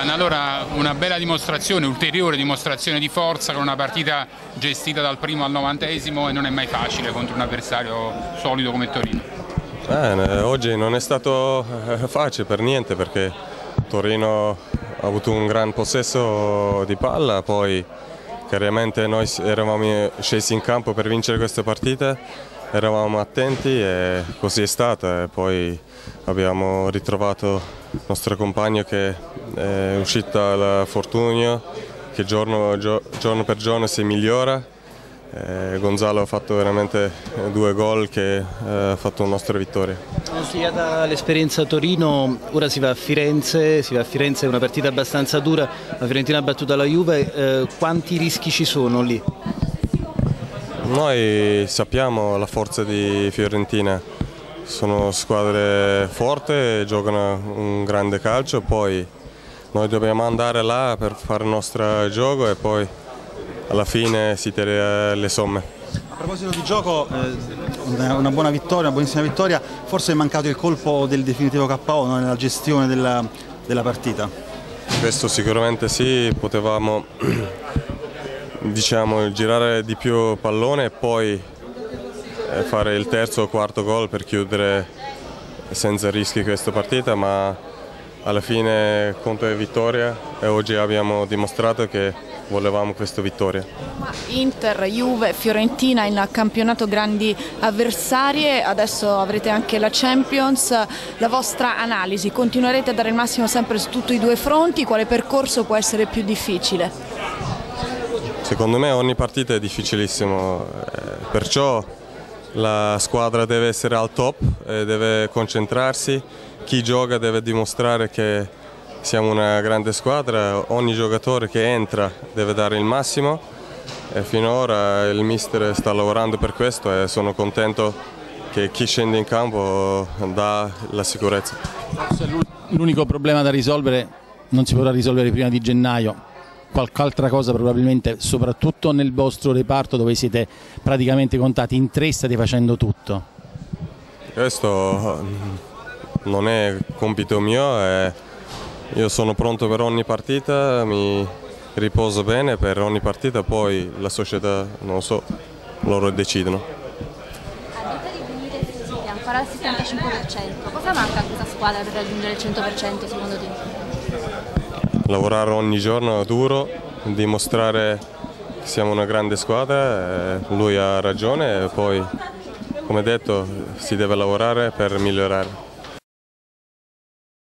Gian, allora una bella dimostrazione, ulteriore dimostrazione di forza con una partita gestita dal primo al novantesimo e non è mai facile contro un avversario solido come Torino. Eh, oggi non è stato eh, facile per niente perché Torino ha avuto un gran possesso di palla, poi chiaramente noi eravamo scesi in campo per vincere queste partite, eravamo attenti e così è stata e poi abbiamo ritrovato il nostro compagno che è uscito dal fortunio, che giorno, giorno per giorno si migliora. Eh, Gonzalo ha fatto veramente due gol che eh, ha fatto la nostra vittoria. Consigliata l'esperienza a Torino, ora si va a Firenze, si va a Firenze è una partita abbastanza dura, la Fiorentina ha battuto la Juve, eh, quanti rischi ci sono lì? Noi sappiamo la forza di Fiorentina, sono squadre forti, giocano un grande calcio, poi noi dobbiamo andare là per fare il nostro gioco e poi alla fine si tira le somme. A proposito di gioco, eh, una buona vittoria, una buonissima vittoria, forse è mancato il colpo del definitivo KO nella gestione della, della partita? Questo sicuramente sì, potevamo diciamo, girare di più pallone e poi fare il terzo o quarto gol per chiudere senza rischi questa partita, ma alla fine conto è vittoria e oggi abbiamo dimostrato che volevamo questa vittoria. Inter, Juve, Fiorentina in campionato grandi avversarie, adesso avrete anche la Champions, la vostra analisi, continuerete a dare il massimo sempre su tutti i due fronti, quale percorso può essere più difficile? Secondo me ogni partita è difficilissimo, eh, perciò la squadra deve essere al top, deve concentrarsi, chi gioca deve dimostrare che siamo una grande squadra, ogni giocatore che entra deve dare il massimo e finora il mister sta lavorando per questo e sono contento che chi scende in campo dà la sicurezza. L'unico problema da risolvere non si potrà risolvere prima di gennaio, qualche altra cosa probabilmente, soprattutto nel vostro reparto dove siete praticamente contati in tre, state facendo tutto. Questo non è compito mio, e io sono pronto per ogni partita, mi riposo bene per ogni partita, poi la società, non lo so, loro decidono. ancora al 75%, cosa manca a questa squadra per raggiungere il 100% secondo te? Lavorare ogni giorno duro, dimostrare che siamo una grande squadra, lui ha ragione e poi come detto si deve lavorare per migliorare.